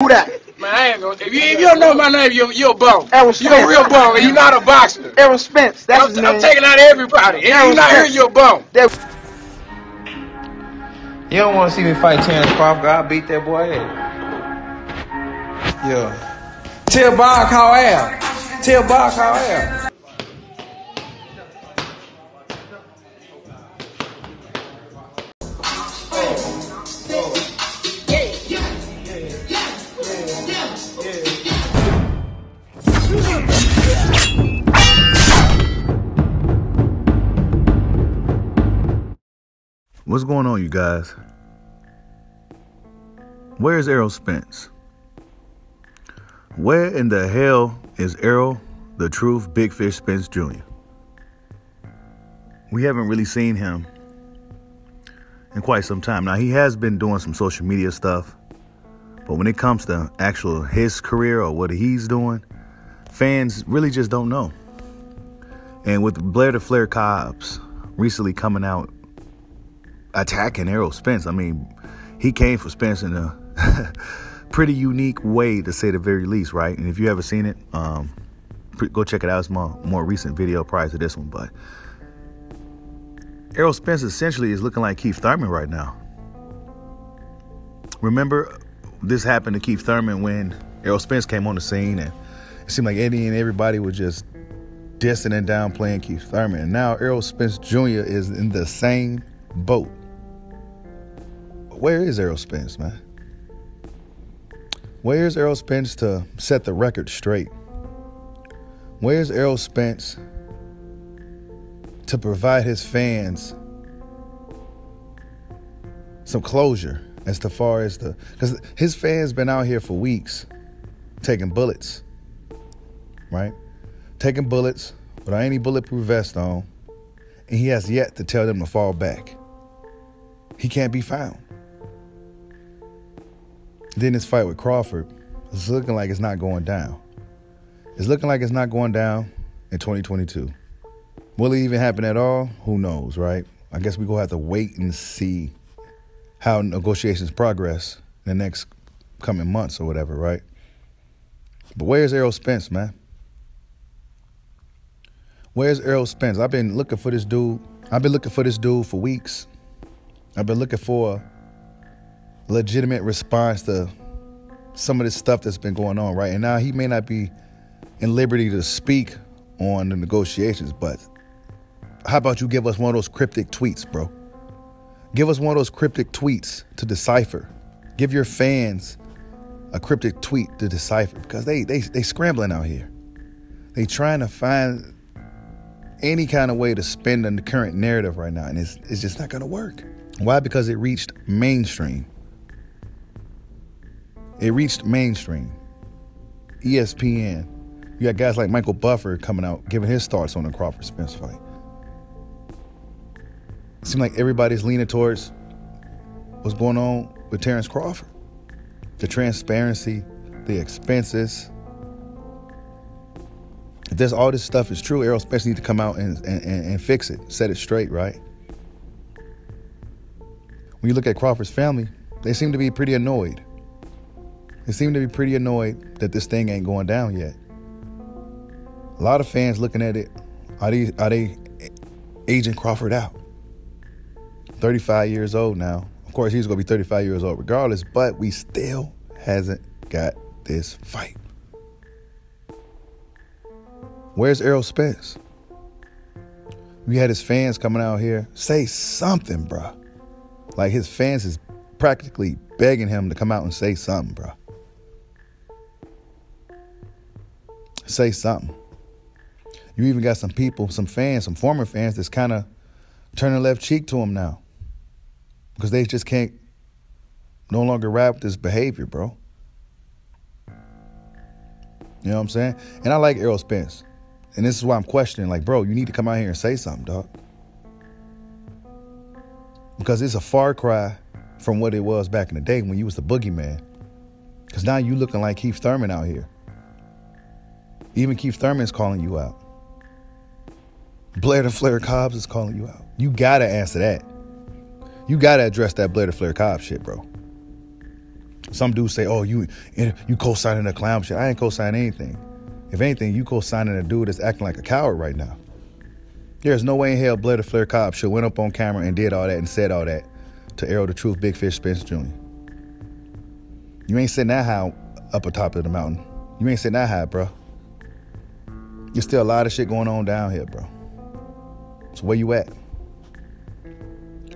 Who that? Man, I ain't gonna. If you, if you don't know my name, you're, you're a bum. Errol You're a real bum, and you're not a boxer. Errol Spence. That's I'm, his I'm name. taking out everybody. And Errol you're not here, you're a bum. That- You don't want to see me fight Terence Crawford. I'll beat that boy ass. Yeah. Tell Bob how I am. Tell Bob how I What's going on, you guys? Where's Errol Spence? Where in the hell is Errol, the truth, Big Fish Spence Jr.? We haven't really seen him in quite some time. Now, he has been doing some social media stuff, but when it comes to actual his career or what he's doing, fans really just don't know. And with Blair the Flair Cobbs recently coming out attacking Errol Spence. I mean, he came for Spence in a pretty unique way, to say the very least, right? And if you haven't seen it, um, go check it out. It's my more recent video prior to this one. But Errol Spence essentially is looking like Keith Thurman right now. Remember, this happened to Keith Thurman when Errol Spence came on the scene, and it seemed like Eddie and everybody was just dissing and downplaying Keith Thurman. And now Errol Spence Jr. is in the same boat. Where is Errol Spence, man? Where's Errol Spence to set the record straight? Where's Errol Spence to provide his fans some closure as far as the because his fans been out here for weeks taking bullets, right? Taking bullets without any bulletproof vest on, and he has yet to tell them to fall back. He can't be found. Then this fight with Crawford, is looking like it's not going down. It's looking like it's not going down in 2022. Will it even happen at all? Who knows, right? I guess we're going to have to wait and see how negotiations progress in the next coming months or whatever, right? But where's Errol Spence, man? Where's Errol Spence? I've been looking for this dude. I've been looking for this dude for weeks. I've been looking for a legitimate response to some of this stuff that's been going on, right? And now he may not be in liberty to speak on the negotiations, but how about you give us one of those cryptic tweets, bro? Give us one of those cryptic tweets to decipher. Give your fans a cryptic tweet to decipher because they they they scrambling out here. They trying to find any kind of way to spin on the current narrative right now, and it's it's just not gonna work. Why? Because it reached mainstream. It reached mainstream. ESPN. You got guys like Michael Buffer coming out giving his thoughts on the Crawford Spence fight. It like everybody's leaning towards what's going on with Terence Crawford. The transparency, the expenses. If this all this stuff is true, Errol Spence need to come out and, and, and, fix it, set it straight, right? When you look at Crawford's family, they seem to be pretty annoyed. They seem to be pretty annoyed that this thing ain't going down yet. A lot of fans looking at it, are they are they aging Crawford out? 35 years old now. Of course, he's gonna be 35 years old regardless, but we still hasn't got this fight. Where's Errol Spence? We had his fans coming out here. Say something, bruh. Like his fans is practically begging him to come out and say something, bruh. Say something. You even got some people, some fans, some former fans that's kind of turning left cheek to him now. Because they just can't no longer rap with this behavior, bro. You know what I'm saying? And I like Errol Spence. And this is why I'm questioning, like, bro, you need to come out here and say something, dog. Because it's a far cry from what it was back in the day when you was the boogeyman. Because now you looking like Keith Thurman out here. Even Keith Thurman's calling you out. Blair the Flair Cobbs is calling you out. You gotta answer that. You gotta address that Blair the Flair Cobbs shit, bro. Some dudes say, "Oh, you you co-signing a clown shit." I ain't co-signing anything. If anything, you co-signing a dude that's acting like a coward right now. There's no way in hell Blair the Flair Cobb should went up on camera and did all that and said all that to Errol the Truth Big Fish Spence Jr. You ain't sitting that high up atop of the mountain. You ain't sitting that high, bro. There's still a lot of shit going on down here, bro. So where you at?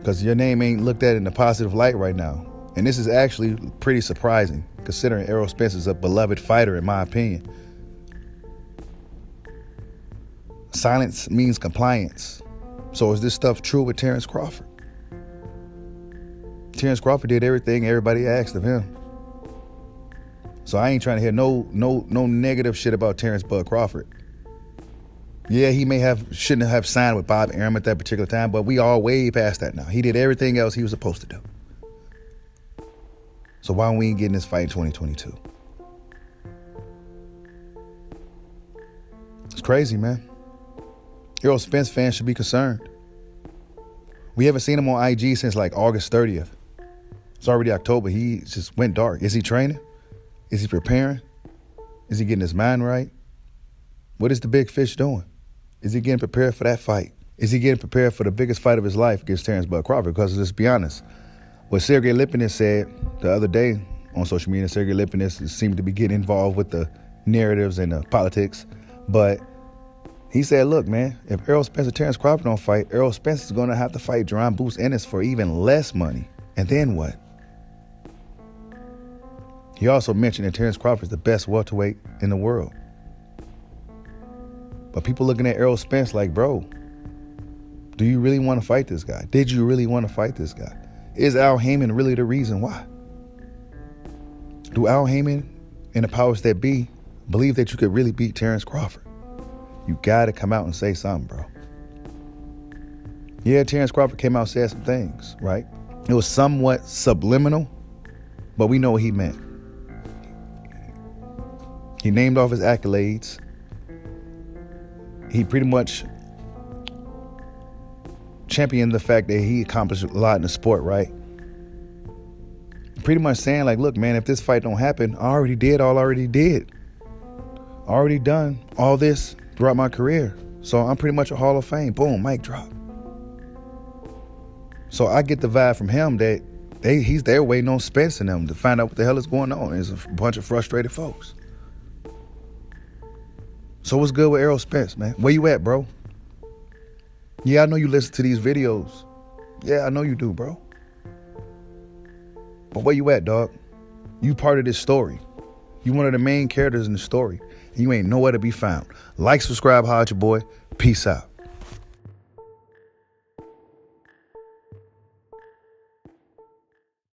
Because your name ain't looked at in a positive light right now. And this is actually pretty surprising, considering Errol Spence is a beloved fighter, in my opinion. Silence means compliance. So is this stuff true with Terence Crawford? Terence Crawford did everything everybody asked of him. So I ain't trying to hear no no no negative shit about Terence Bud Crawford. Yeah, he may have shouldn't have signed with Bob Arum at that particular time, but we are way past that now. He did everything else he was supposed to do. So why don't we get in this fight in 2022? It's crazy, man. Errol Spence fans should be concerned. We haven't seen him on IG since like August 30th. It's already October. He just went dark. Is he training? Is he preparing? Is he getting his mind right? What is the big fish doing? Is he getting prepared for that fight? Is he getting prepared for the biggest fight of his life against Terence Bud Crawford? Because let's be honest, what Sergey Lipinets said the other day on social media, Sergey Lipinets seemed to be getting involved with the narratives and the politics, but he said, look, man, if Errol Spence and Terence Crawford don't fight, Errol Spence is going to have to fight Jaron Boots Ennis for even less money. And then what? He also mentioned that Terence Crawford is the best welterweight in the world. But people looking at Errol Spence like, bro, do you really want to fight this guy? Did you really want to fight this guy? Is Al Haymon really the reason why? Do Al Haymon and the powers that be believe that you could really beat Terence Crawford? You got to come out and say something, bro. Yeah, Terence Crawford came out and said some things, right? It was somewhat subliminal, but we know what he meant. He named off his accolades. He pretty much championed the fact that he accomplished a lot in the sport, right? Pretty much saying, like, look, man, if this fight don't happen, I already did all I already did. Already done all this throughout my career. So I'm pretty much a Hall of Fame. Boom, mic drop. So I get the vibe from him that they, he's there waiting on Spence and them to find out what the hell is going on. There's a bunch of frustrated folks. So what's good with Errol Spence, man? Where you at, bro? Yeah, I know you listen to these videos. Yeah, I know you do, bro. But where you at, dog? You part of this story. You one of the main characters in the story. And you ain't nowhere to be found. Like, subscribe, hide your boy. Peace out.